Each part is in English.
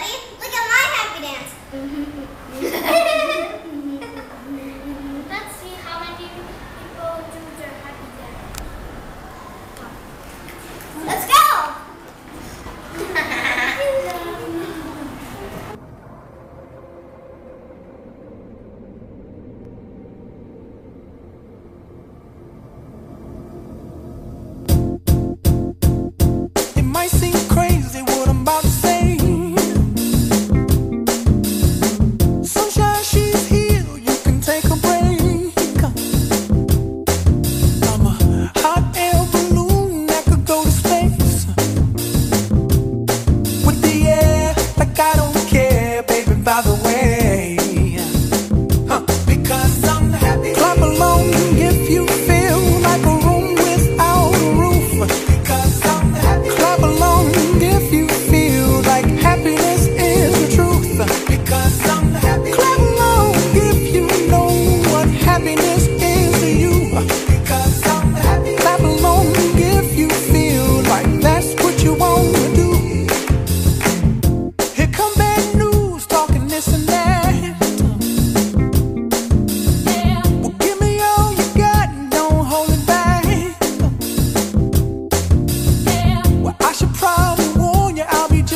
everybody.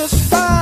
just fine.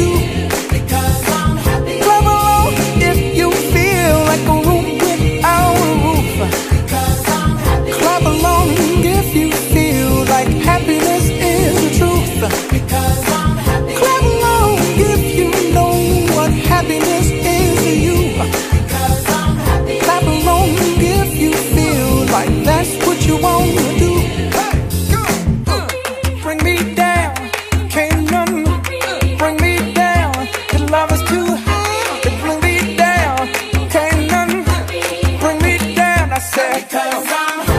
cause I'm